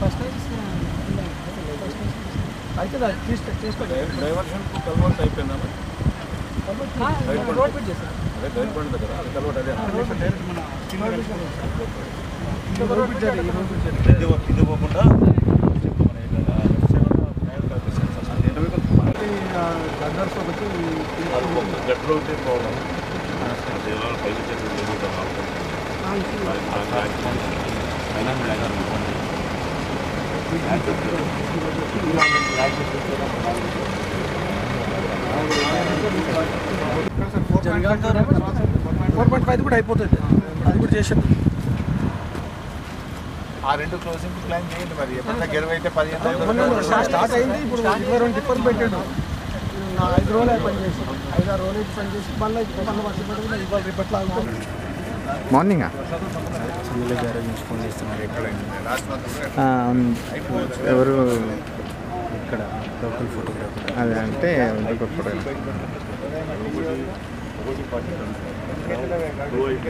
First అయితే diversion culvert అయిపోయిందా road pit చేశారు అదే గైడ్ బండ్ దగ్గర అది కల్వర్ట్ అదే ఇది ఇది పోకుండా ప్రాబ్లం పైకి ఫోర్ పాయింట్ ఫైవ్ కూడా అయిపోతుంది. అది కూడా చేసాం ఆ రెండు క్లోజింగ్ ప్లాన్ చేయండి మరి. ఎప్పుడైనా గెలువ అయితే పదిహేను స్టార్ట్ అయింది. ఇప్పుడు ఇరవై రెండు పెట్టాడు. ఐదు రోజులు పని చేసి ఐదు ఆరు రోజులు అయితే పని చేసి మళ్ళీ మళ్ళీ వర్షం పడుతుంది ఇవాళ రిపట్లు ఆగుతుంది మార్నింగా ఎవరు ఇక్కడ లోకల్ ఫోటోగ్రాఫర్ అది అంటే. Blue eye.